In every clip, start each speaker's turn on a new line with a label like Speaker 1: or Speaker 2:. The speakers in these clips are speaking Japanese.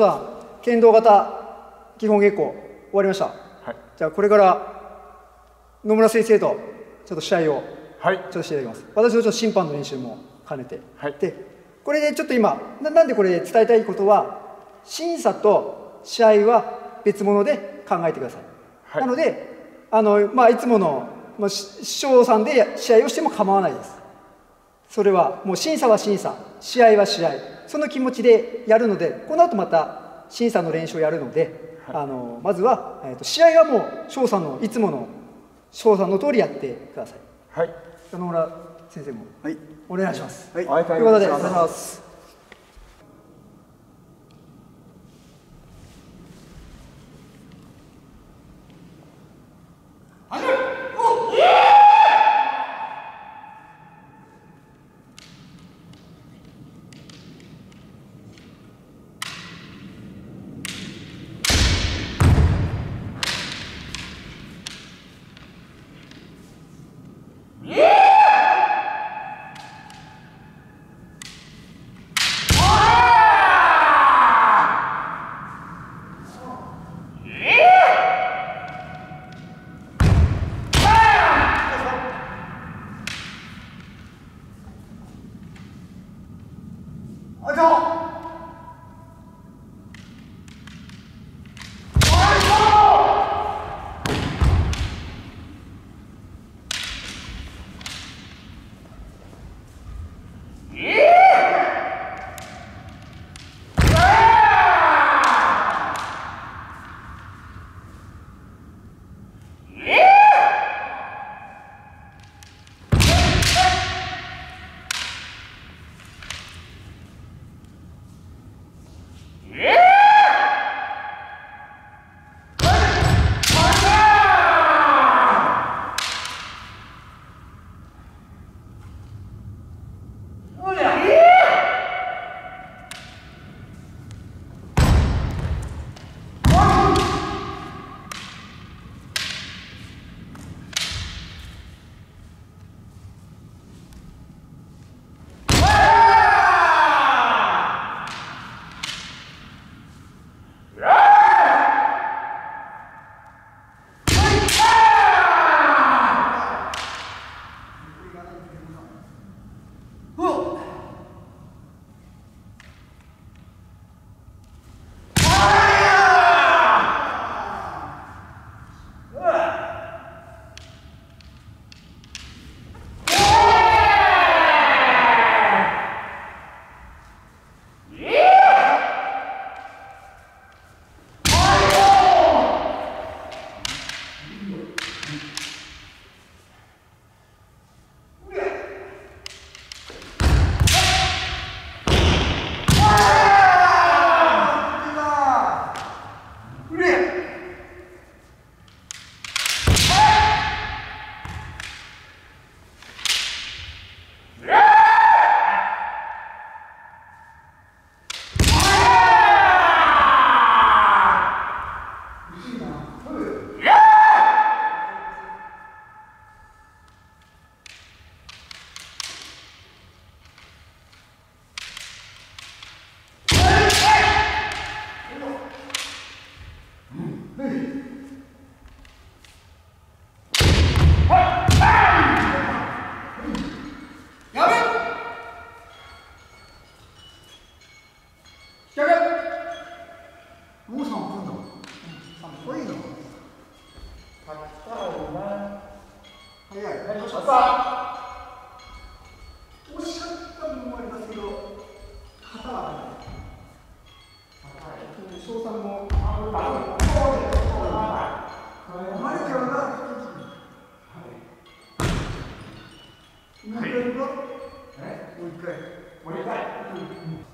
Speaker 1: は剣道型基本稽古終わりました、
Speaker 2: はい。
Speaker 1: じゃあこれから野村先生とちょっと試合を
Speaker 2: はい。
Speaker 1: ちょっとしていただきます。私のちょっと審判の練習も兼ねて、
Speaker 2: はい。
Speaker 1: でこれでちょっと今ななんでこれ伝えたいことは審査と試合は別物で考えてください、
Speaker 2: はい。
Speaker 1: なのであの、まあ、いつもの、まあ、し師匠さんで試合をしても構わないです。それはもう審査は審査試合は試合その気持ちでやるのでこの後また審査の練習をやるので、あのまずは、えー、と試合はもう翔さんのいつもの翔さんの通りやってください。
Speaker 2: はい。
Speaker 1: 野村先生も
Speaker 3: はい。
Speaker 1: お願いします、
Speaker 3: はい。
Speaker 1: ということでお願いします。
Speaker 3: も一回。は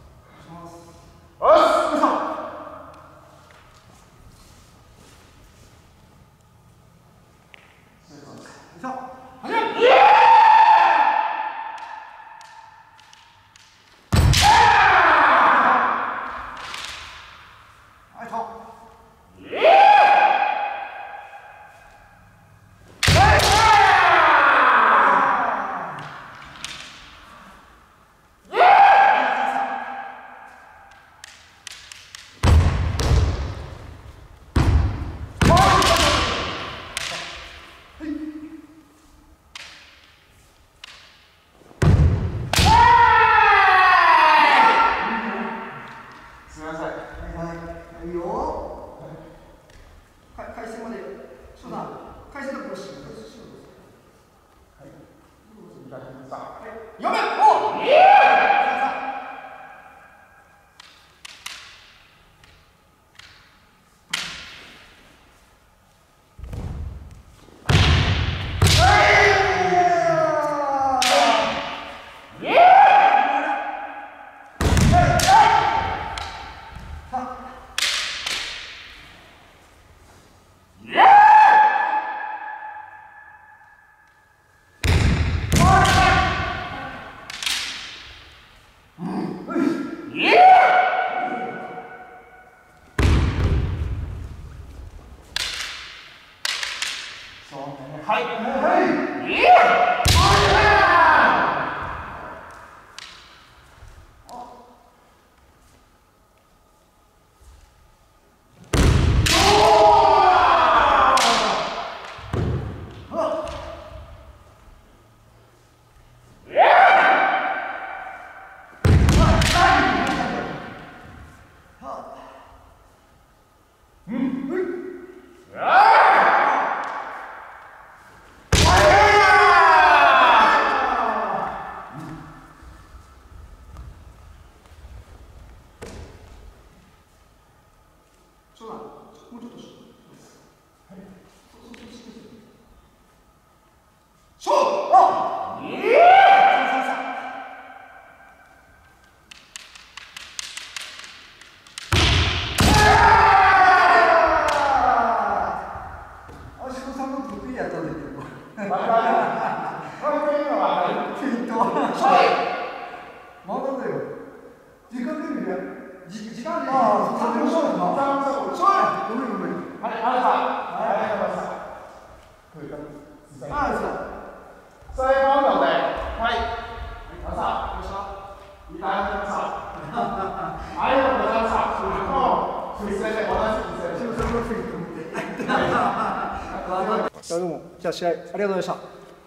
Speaker 3: た
Speaker 1: 試合
Speaker 3: あ
Speaker 2: りがとうございました。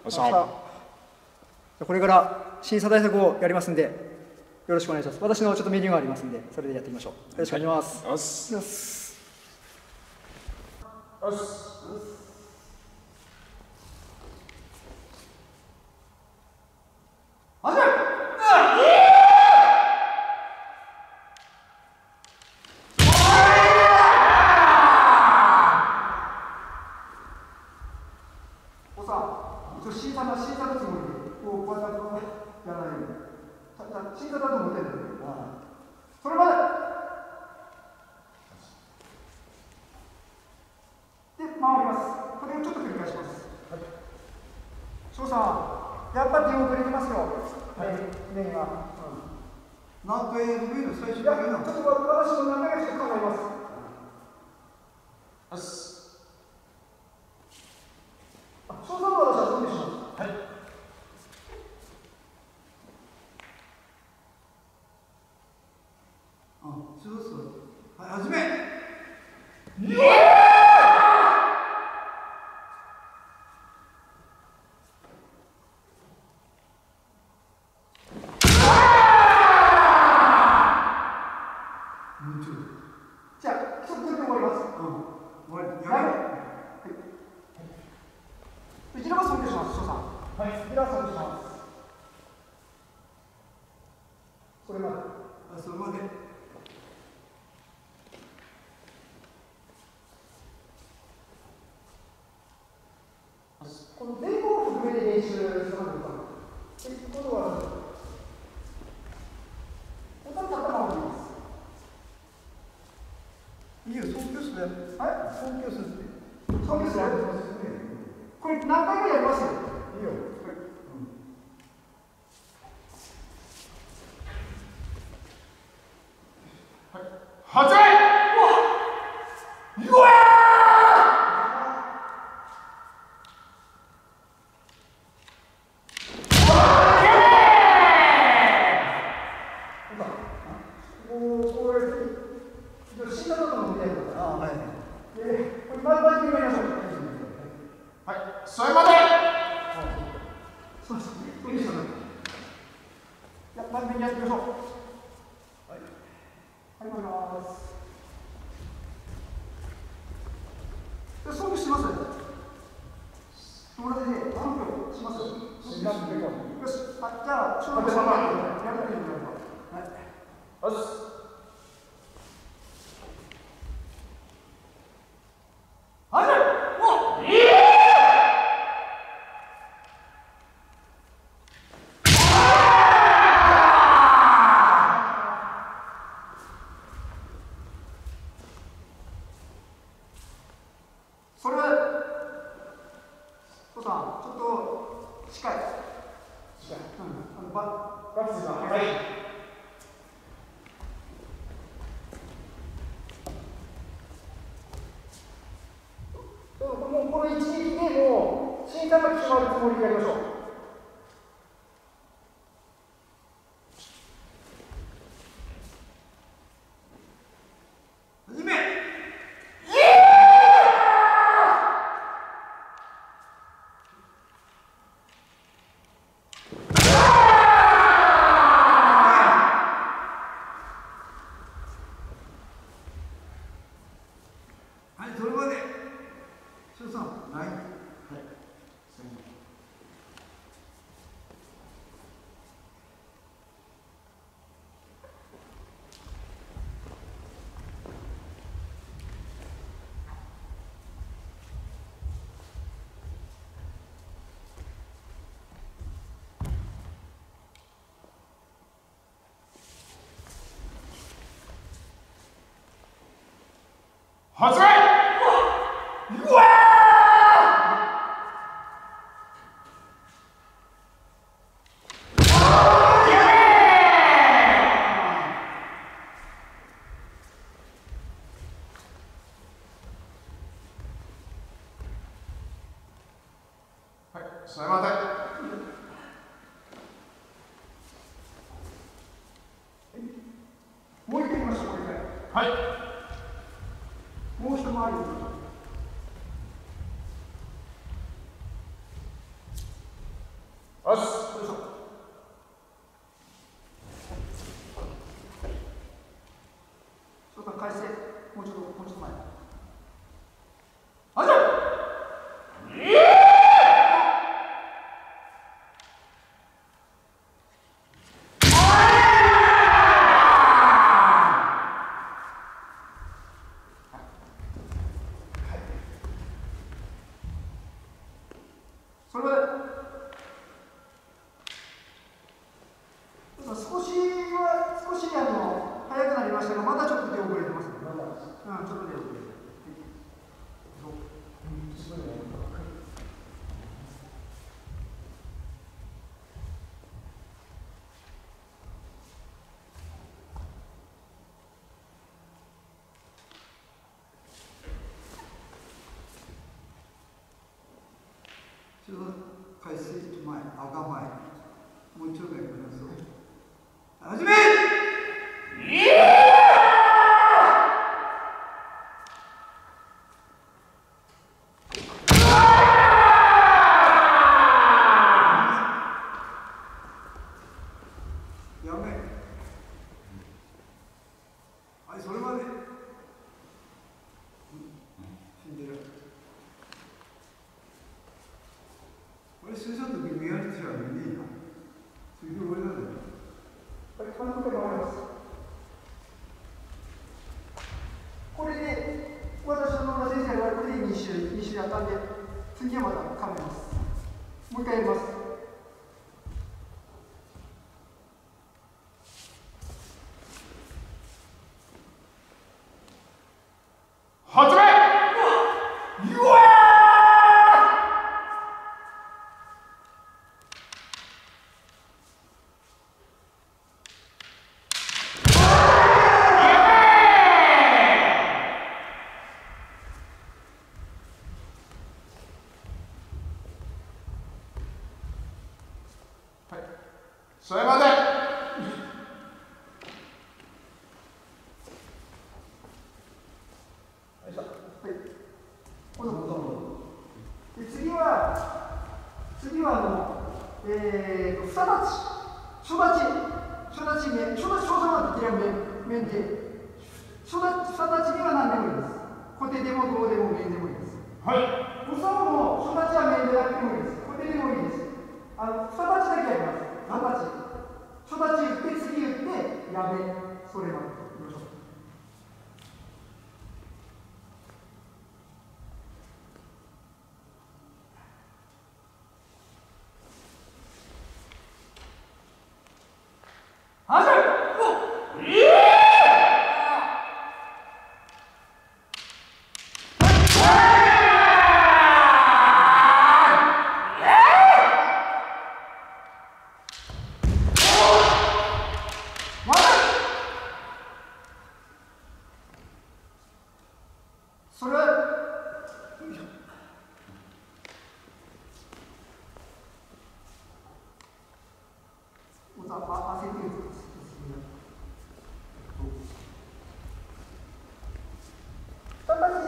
Speaker 1: ましたこれから審査対策をやりますんでよろしくお願いします。私のちょっとメニューがありますんでそれでやっていきましょう。よろしくお願いします、はい嗯，就
Speaker 3: 是。しな
Speaker 1: く
Speaker 2: よし。
Speaker 1: あじゃあちょっと待っ
Speaker 3: て
Speaker 1: やってみよ
Speaker 2: う。かはい。
Speaker 1: あず That's right. Senhor. それまで。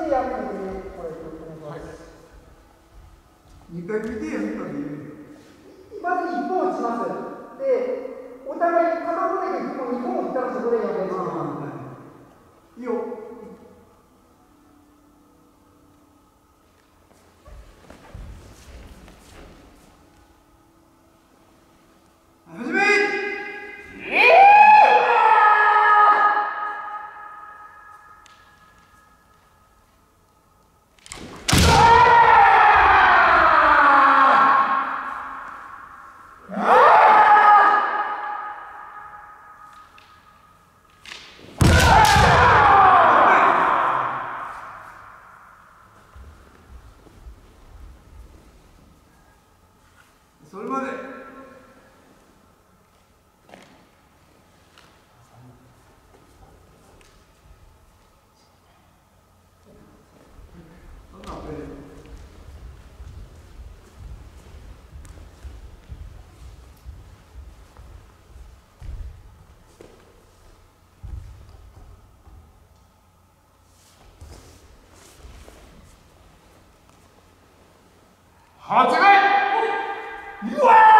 Speaker 1: で、これ、お。
Speaker 3: 2回見てや
Speaker 1: まず1本打ちます。で、お互い片方で1本、2本打ったらそこでやめます。
Speaker 3: いいよ。
Speaker 2: 発売
Speaker 1: うわ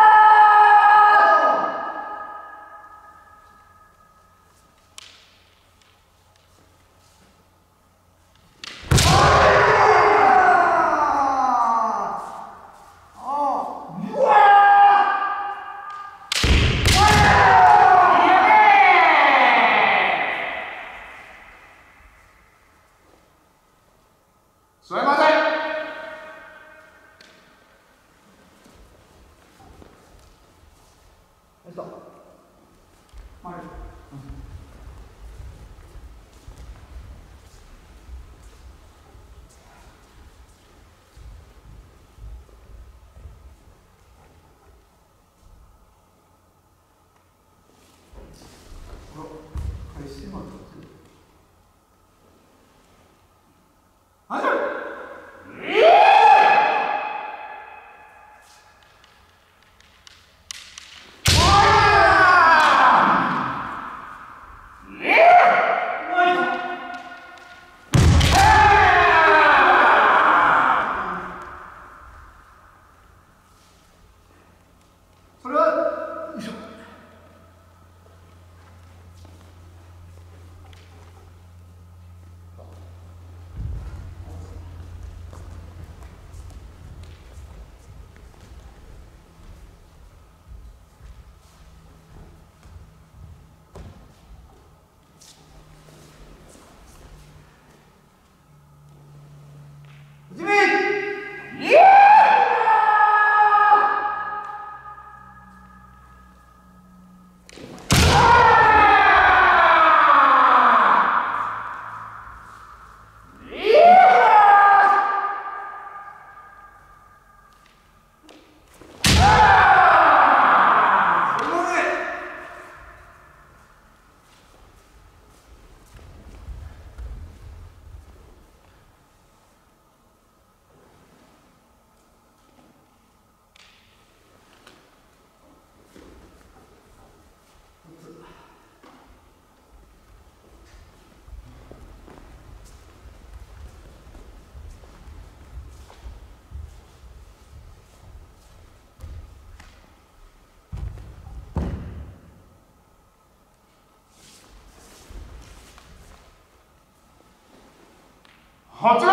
Speaker 2: 発令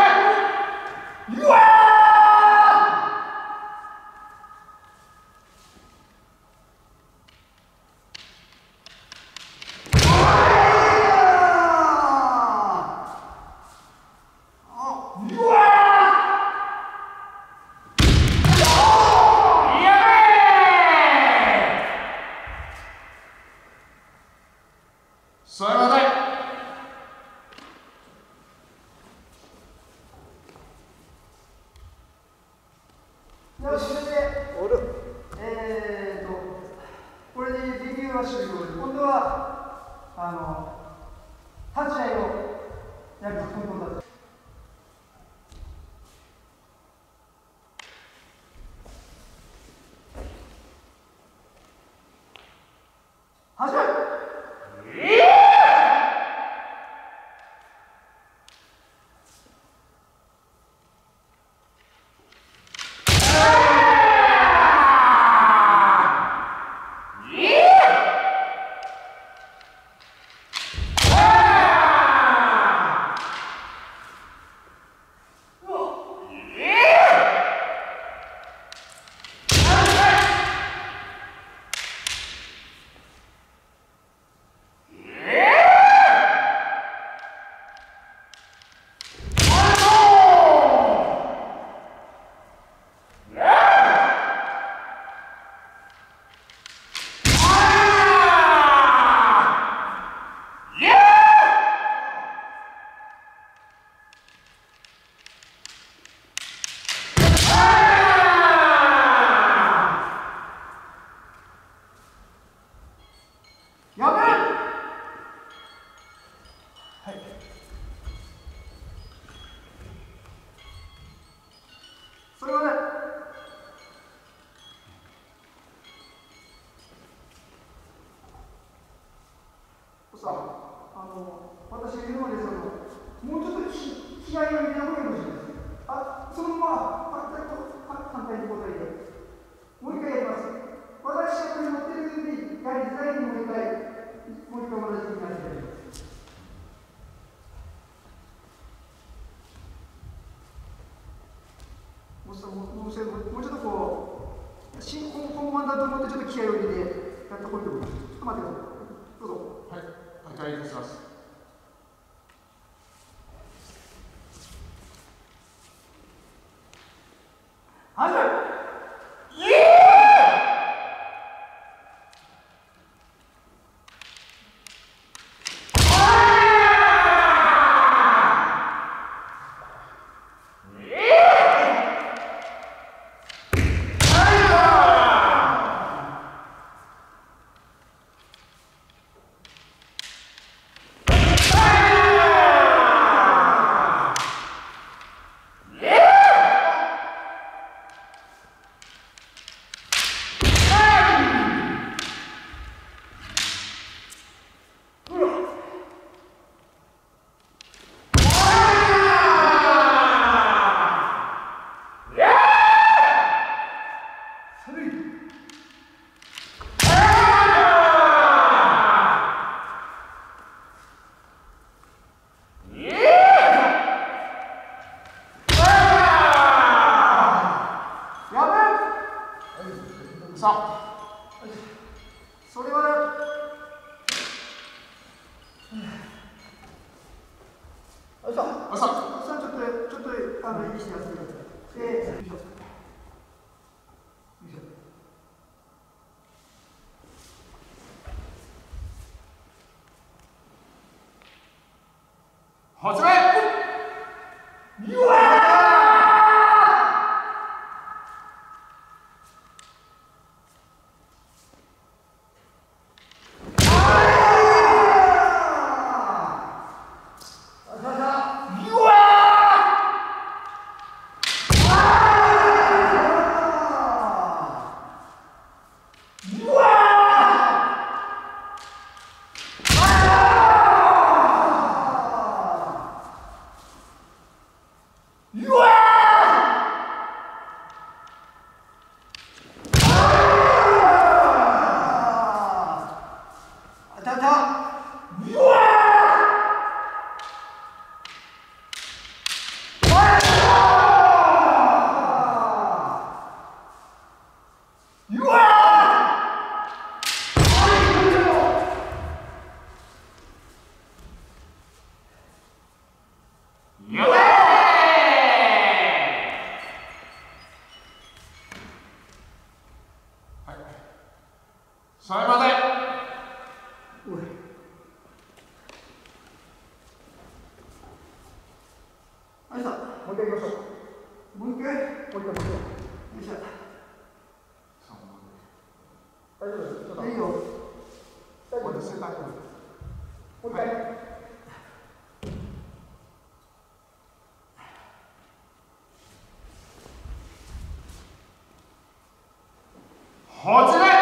Speaker 2: うわさ
Speaker 1: よなら。さあの私が言うのでそのもうちょっと気合いを入れた方がよろし
Speaker 2: 好起来。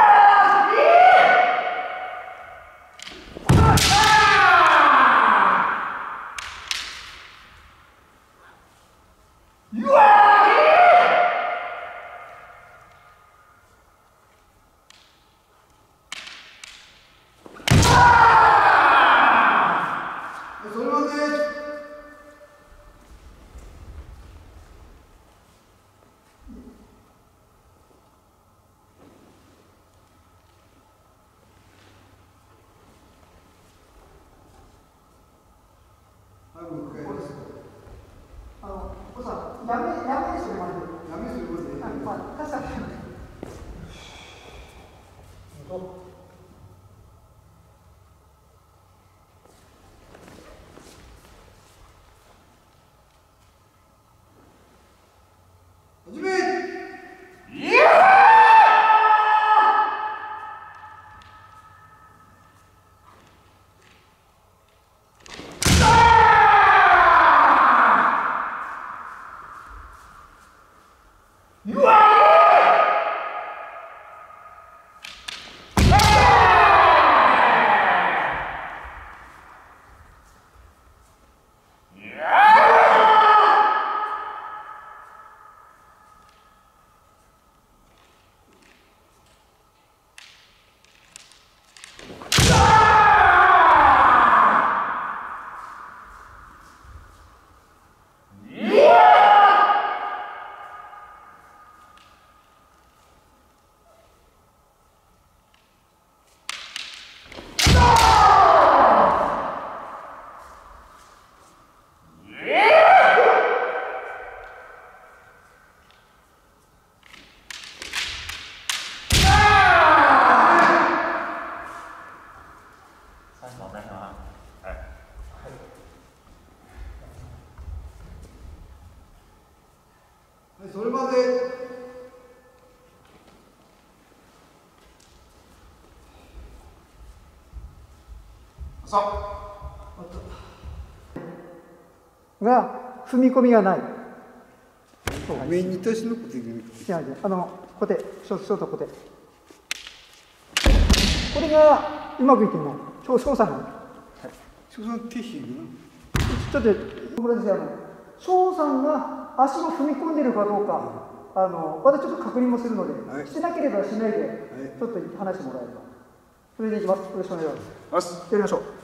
Speaker 2: それまで
Speaker 3: はい、もう一回
Speaker 1: こうですあのおさが踏み込みがない。
Speaker 3: 上に対しのこ定
Speaker 1: 違う違う。あの固定、ショート固定。これがうまくいっても、超操作なの？
Speaker 3: 翔さん手引くな。
Speaker 1: ちょっとこれですあの翔さんが足を踏み込んでるかどうか、あの私ちょっと確認もするので、
Speaker 3: はい、
Speaker 1: してなければしないで、は
Speaker 3: い、
Speaker 1: ちょっと話してもらえれば。それでいきます。よろしくお願いします。
Speaker 2: よし
Speaker 1: やりましょう。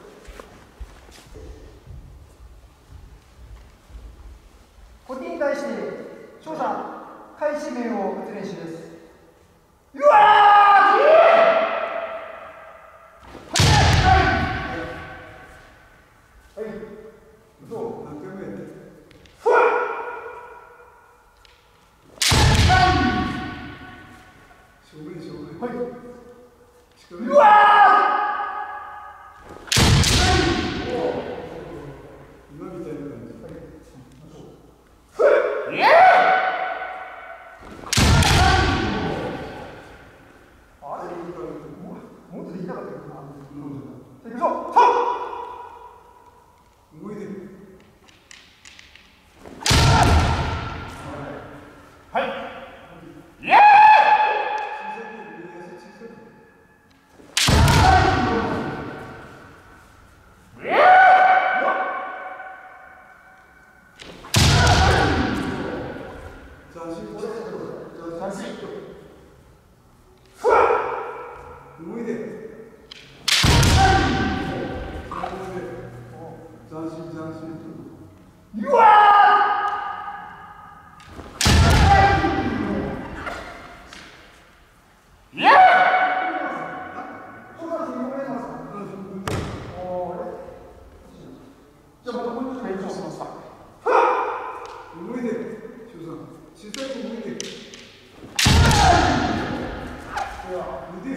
Speaker 1: 開始面を打つ練習です。うわ
Speaker 3: 그래서 시스템 공격이 야, 무대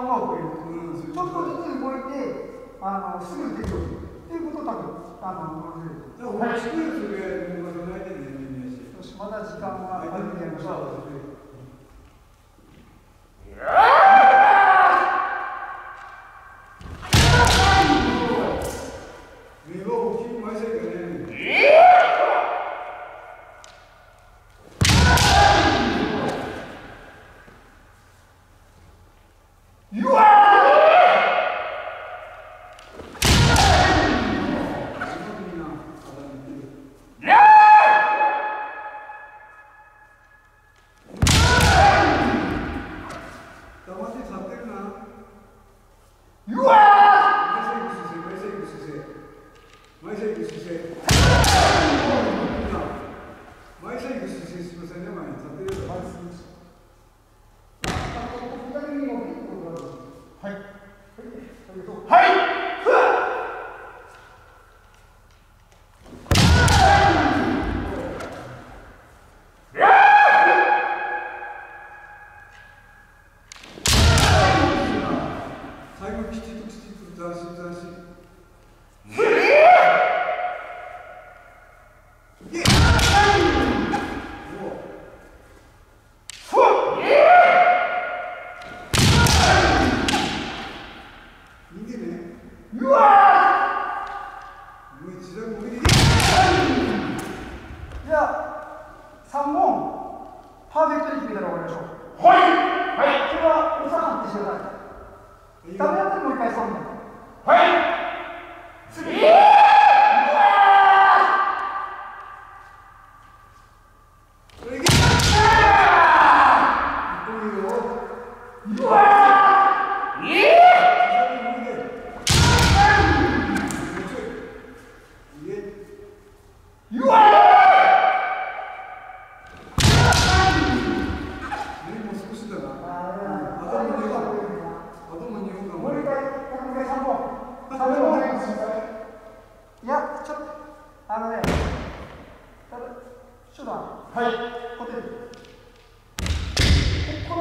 Speaker 3: う
Speaker 1: ま
Speaker 3: く
Speaker 1: ちょっとずつ
Speaker 3: 動いて
Speaker 2: あのす
Speaker 3: ぐ出てくる
Speaker 1: っていうことだとあの
Speaker 4: 思い
Speaker 1: ます。まだ時間があるんじゃ
Speaker 4: な
Speaker 1: いです。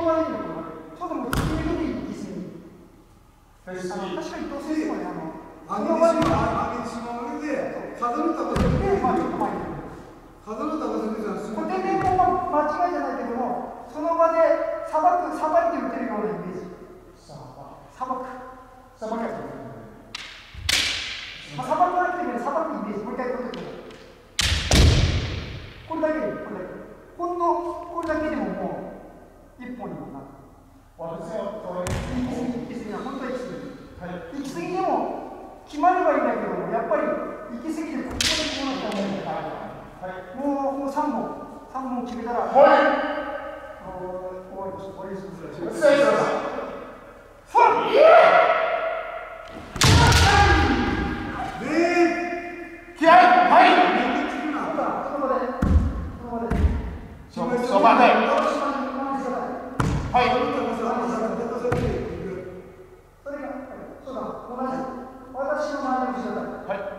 Speaker 1: ここの場合にもちょっともう決めていいですねあの確かに伊藤先生もねあの
Speaker 4: 上げてしまう、上げてしまうで、風の高さ
Speaker 1: でまあちょっと、前に
Speaker 4: 風の高さでじゃん、す
Speaker 1: こ
Speaker 4: ぐ
Speaker 1: れ天然間違いじゃないけ。どもその場でさばくさばいて打てるようなイメージさばくさばくやつまあ、さばくなくてもねさばくイメージもう一回取ってくださこれだけ。でこれだけほんのこれだけでももう。一本になる
Speaker 3: 私はこれ
Speaker 1: 行き過ぎ行き過ぎな本当は行き過ぎ行き過ぎでも決まればいいんだけどもやっぱり行き過ぎてここでこうなったらもう
Speaker 3: はい
Speaker 1: もうもう3本。3本決めたら。
Speaker 3: はい。
Speaker 1: 終わりました終わりです。
Speaker 3: 失礼しました
Speaker 4: ね
Speaker 3: 気合いはい
Speaker 1: そ
Speaker 3: ばで
Speaker 1: 私は今までしてない
Speaker 3: はい、
Speaker 1: それが、はい。そうだ同じ私の周りにしてください。
Speaker 3: はい。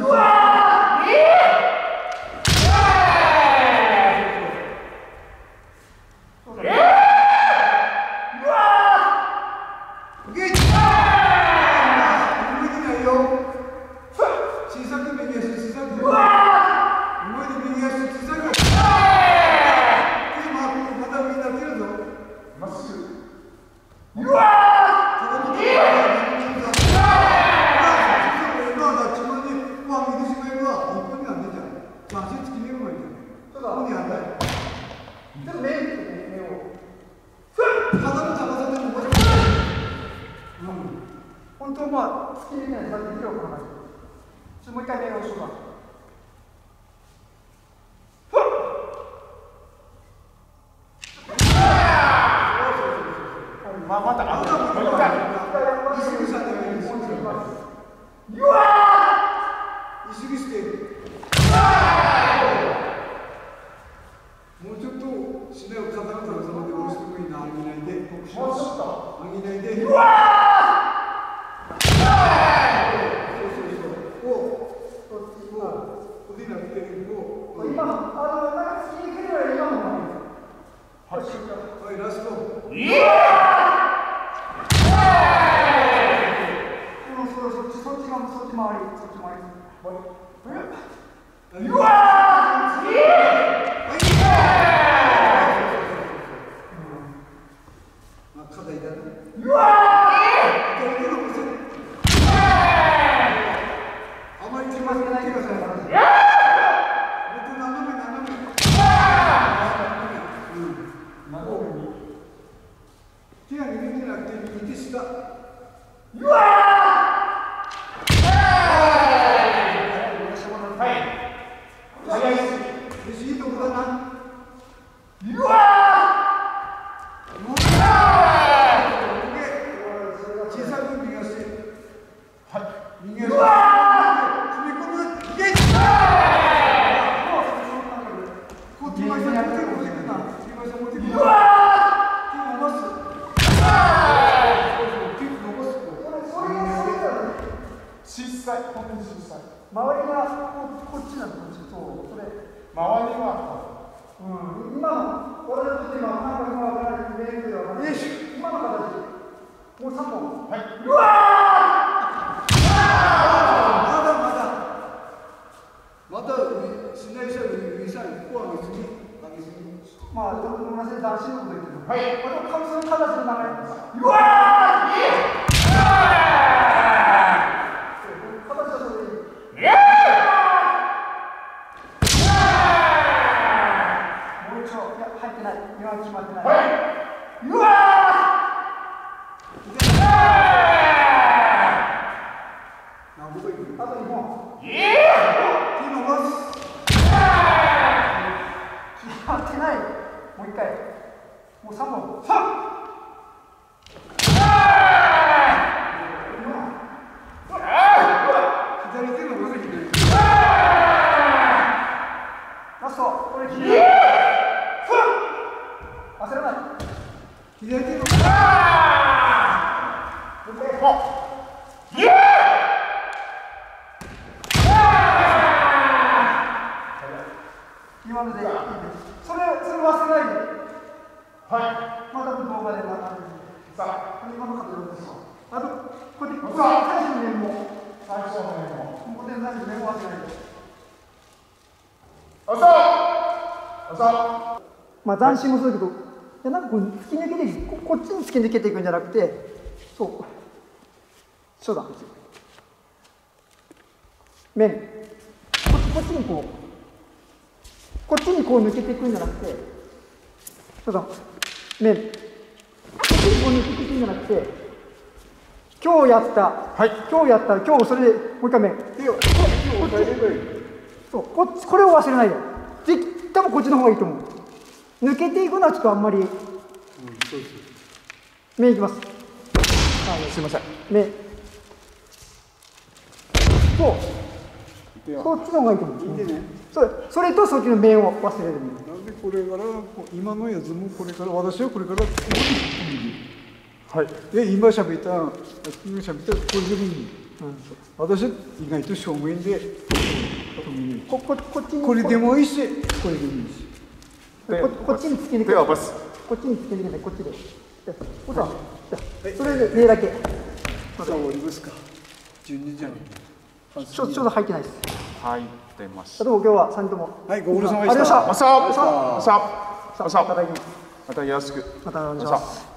Speaker 1: Wow! 小
Speaker 3: さい本
Speaker 1: 当
Speaker 3: に小さ
Speaker 2: い
Speaker 1: 周りがここっちなのこっちそうそれ。
Speaker 2: 周りは
Speaker 1: うん、今の、俺のち今、なんか今わからないけど、よいしょ今の形、もう3本。
Speaker 2: はい
Speaker 1: うわ
Speaker 3: まだまだ。またしない人に右サイここは上げすぎ。上げすぎ。
Speaker 1: ーまあ、ごめんなさい、男子のこと言ってる。
Speaker 2: はい
Speaker 1: このカムスの形の名前。うわーいい形はそれでいい。もう一度、いや、入ってない。今は決まってない。うわ
Speaker 3: なんぼかいく。
Speaker 1: ーあと2本。
Speaker 3: 手伸ばす。
Speaker 1: 決まってない。もう一回。もう3本。3!
Speaker 3: 左手伸ばせ左手。
Speaker 1: ラスト。これ決める。焦らない。
Speaker 3: 左手伸ばす。
Speaker 1: 今のでいいです。それ、それ忘れないで。
Speaker 2: は
Speaker 1: また動画でまた。
Speaker 2: いさ
Speaker 1: 今の形です。あと、これ、最初の面も。
Speaker 2: あ最初の面も
Speaker 1: ここで何面も忘れないで。
Speaker 2: おそうおそう
Speaker 1: まあ、斬新もそうだけど、いや、なんかこう、突き抜けていく、ここっちに突き抜けていくんじゃなくて。そう。そうだ。面。こっち、こっちにこう。こっちにこう抜けていくんじゃなくて。そうだ。面。こっちにこう抜けていくんじゃなくて。今日やった。
Speaker 2: はい
Speaker 1: 今日やった。今日それで、もう一回面。
Speaker 3: 手を。手を押さえればいい。
Speaker 1: そう、こっち、これを忘れないで。で、多分こっちの方がいいと思う。抜けていくのはちょっとあんまり。
Speaker 3: うん、そうです。
Speaker 1: 目いきます。
Speaker 2: すいません
Speaker 1: 目。そうそっちの方がいいと思ういいねそれそれとそっちの面を忘れる
Speaker 3: なんでこれから今のやつもこれから私はこれからここに
Speaker 1: はい。
Speaker 3: で今喋った今喋ったこれでもいい、私は意外と正面で
Speaker 1: こここっちに。
Speaker 3: これでもいいしこれでもいいし。
Speaker 1: ここっちにつけにくい。
Speaker 2: 手を伸ばす
Speaker 1: こっちにつけにくい。こっちで。でほらでそれで目だけ。
Speaker 3: じゃあ終わりますか。12時半
Speaker 1: ちょちょうど入ってないです。
Speaker 2: はい出ました
Speaker 1: どうも今日は3人とも。
Speaker 3: はいご苦労様でした。
Speaker 1: ありがとうございました。また来ます
Speaker 2: またよろしく
Speaker 1: またお願いします